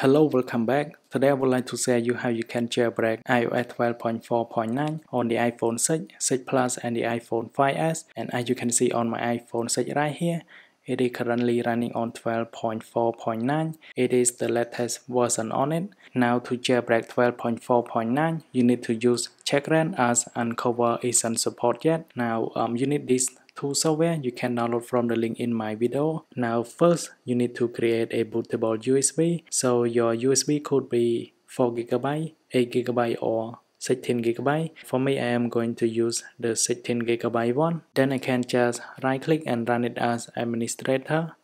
Hello, welcome back. Today I would like to show you how you can jailbreak iOS 12.4.9 on the iPhone 6, 6 Plus and the iPhone 5s. And as you can see on my iPhone 6 right here, it is currently running on 12.4.9. It is the latest version on it. Now to jailbreak 12.4.9, you need to use checkra1n as Unc0ver isn't support yet. Now um, you need this two software you can download from the link in my video. Now first you need to create a bootable USB. So your USB could be 4GB, 8GB or 16GB. For me I am going to use the 16GB one. Then I can just right click and run it as administrator.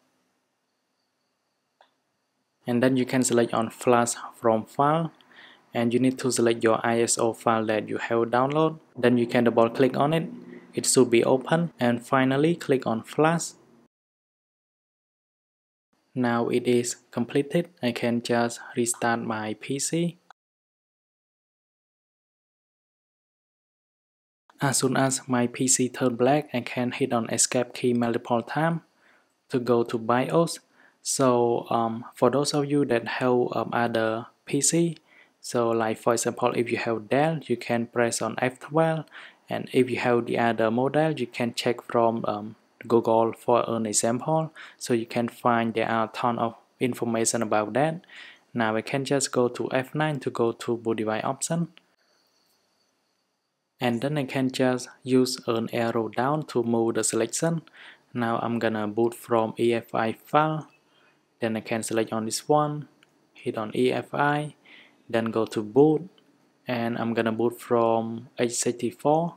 And then you can select on flash from file and you need to select your ISO file that you have download. Then you can double click on it it should be open. And finally click on flash. Now it is completed. I can just restart my PC as soon as my PC turn black I can hit on escape key multiple times to go to BIOS. So um, for those of you that have um, other PC so like for example if you have Dell you can press on F12 and if you have the other model you can check from um, Google for an example. So you can find there are a ton of information about that. Now I can just go to F9 to go to boot device option. And then I can just use an arrow down to move the selection. Now I'm gonna boot from EFI file. Then I can select on this one hit on EFI then go to boot and I'm gonna boot from x64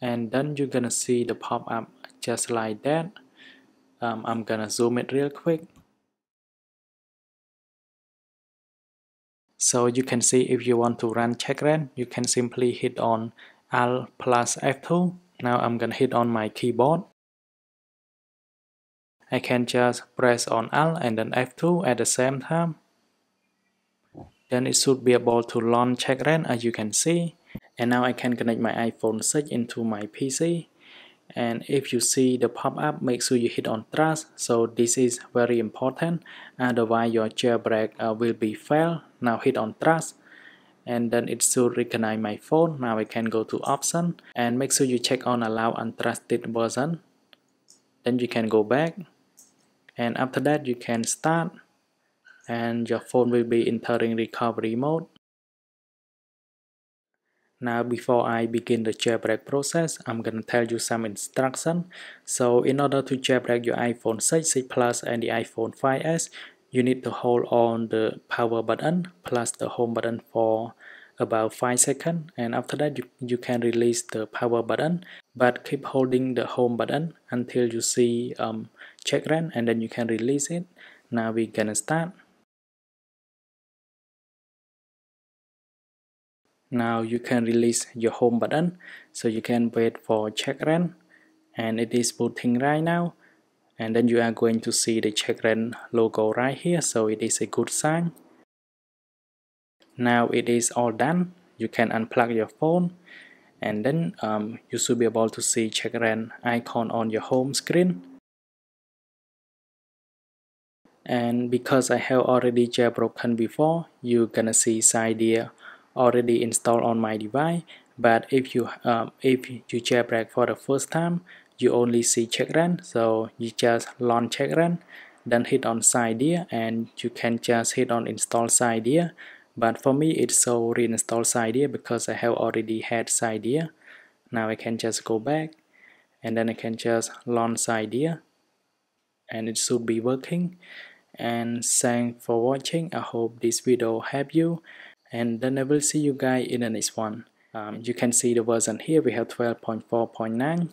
and then you're gonna see the pop-up just like that. Um, I'm gonna zoom it real quick. So you can see if you want to run checkra1n you can simply hit on Alt plus F2 now I'm gonna hit on my keyboard. I can just press on Alt and then F2 at the same time then it should be able to launch checkra1n as you can see. And now I can connect my iPhone 6 into my PC and if you see the pop-up make sure you hit on trust. So this is very important. Otherwise your jailbreak uh, will be failed. Now hit on trust. And then it should recognize my phone. Now I can go to option. And make sure you check on allow untrusted version. Then you can go back. And after that you can start and your phone will be entering recovery mode. Now before I begin the jailbreak process, I'm gonna tell you some instructions. So in order to jailbreak your iPhone 6, 6 Plus and the iPhone 5s, you need to hold on the power button plus the home button for about 5 seconds and after that you, you can release the power button but keep holding the home button until you see um, checkra1n and then you can release it. Now we're gonna start. Now you can release your home button so you can wait for checkra1n and it is booting right now and then you are going to see the checkra1n logo right here so it is a good sign. Now it is all done. You can unplug your phone and then um, you should be able to see checkra1n icon on your home screen. And because I have already jailbroken before you're gonna see Cydia already installed on my device but if you um, if you jailbreak for the first time you only see checkra1n so you just launch checkra1n then hit on side Cydia and you can just hit on install side Cydia but for me it's so reinstall side Cydia because I have already had side Cydia now I can just go back and then I can just launch side Cydia and it should be working. And thanks for watching. I hope this video help you and then I will see you guys in the next one. Um, you can see the version here. We have 12.4.9